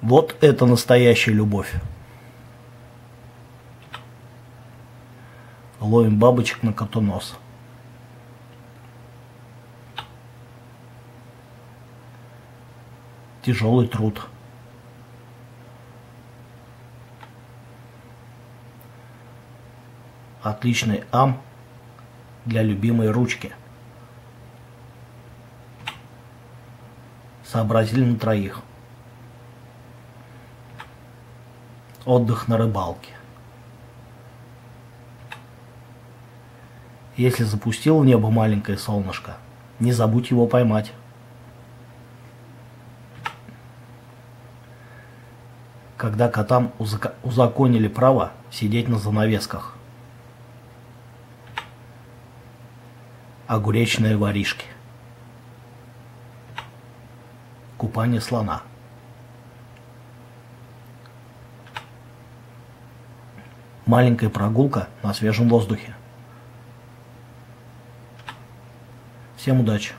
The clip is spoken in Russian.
Вот это настоящая любовь. Ловим бабочек на котонос. Тяжелый труд. Отличный ам для любимой ручки. Сообразили на троих. Отдых на рыбалке. Если запустил в небо маленькое солнышко, не забудь его поймать. Когда котам узаконили право сидеть на занавесках. Огуречные воришки. Купание слона. Маленькая прогулка на свежем воздухе. Всем удачи!